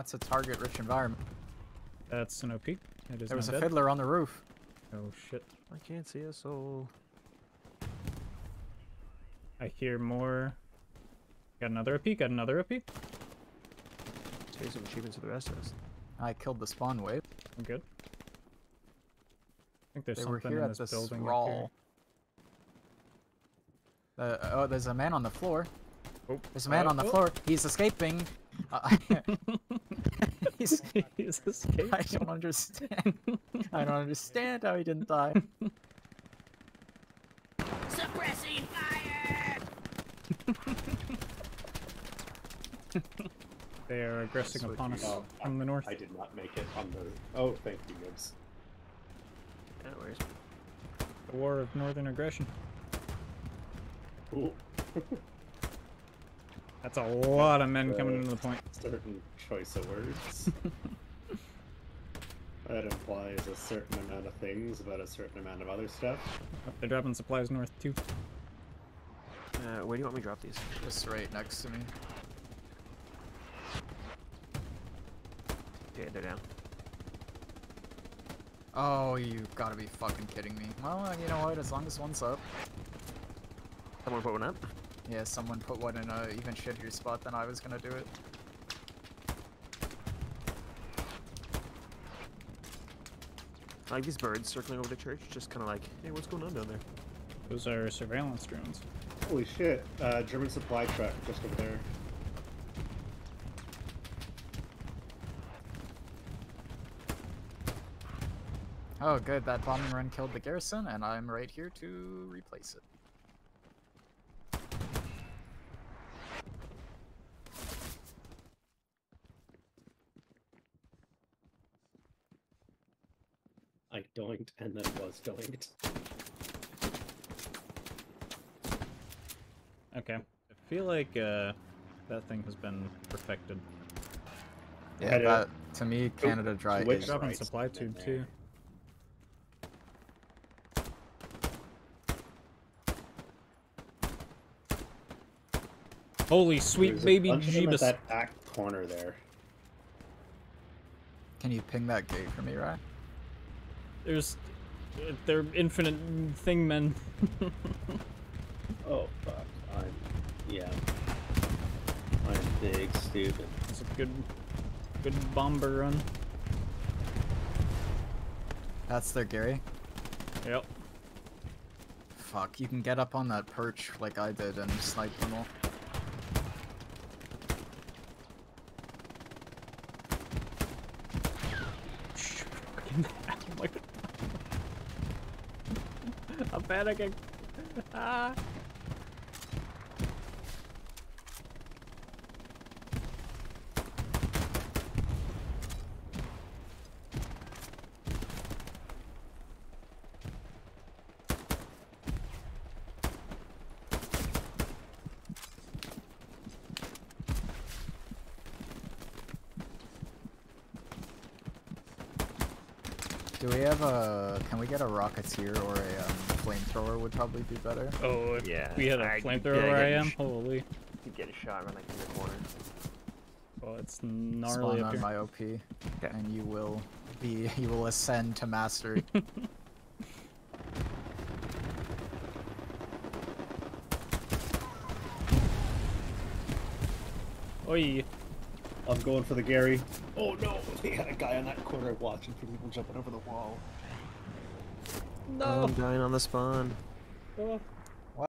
That's a target-rich environment. That's an OP. It is There was a dead. fiddler on the roof. Oh shit. I can't see a soul. I hear more. Got another OP. Got another OP. Here's some achievements for the rest of us. I killed the spawn wave. I'm good. I think there's They were something here in at this this building. up here. sprawl. Uh, oh, there's a man on the floor. Oh, There's a man uh, on the oh. floor. He's escaping. Uh, he's, He's escaped. I don't understand. I don't understand how he didn't die. Suppressing fire! They are aggressing Switch upon us Oh, from the north. I did not make it on the. Oh, thank you, Gibbs. Yeah, no. The war of northern aggression. Ooh, That's a lot of men coming Uh, into the point. certain choice of words. that implies a certain amount of things about a certain amount of other stuff. Oh, they're dropping supplies north too. Uh, where do you want me to drop these? Just right next to me. Okay, they're down. Oh, you gotta be fucking kidding me. Well, you know what? As long as one's up. Someone put one up. Yeah, someone put one in a even shittier spot than I was gonna do it. I like these birds circling over the church, just kind of like, hey, what's going on down there? Those are surveillance drones. Holy shit! Uh, German supply truck just over there. Oh, good. That bombing run killed the garrison, and I'm right here to replace it. I doinked and then was doinked. Okay. I feel like uh, that thing has been perfected. Yeah, Head that, to me, Canada Dry which is... drop- Dropping right, supply tube too. Holy sweet There's baby bunch of them at Jeebus. that back corner there. Can you ping that gate for me, Ryan? There's. They're infinite thing men. Oh fuck! I'm yeah. I'm big stupid. It's a good, good bomber run. That's their Gary. Yep. Fuck, you can get up on that perch like I did and snipe them all. oh my god. I'm panicking. Ah. Do we have a... Can we get a Rocketeer or a um, flamethrower would probably be better? Oh, if Yeah, we had a I- flamethrower yeah, where I am. Holy. You get a shot right like in the corner. Oh, it's gnarly Spawn up on here. my OP, and you will be... You will ascend to mastery. Oi. I'm going for the Gary. Oh no! They had a guy on that corner watching for people jumping over the wall. Oh, I'm dying on the spawn. Oh.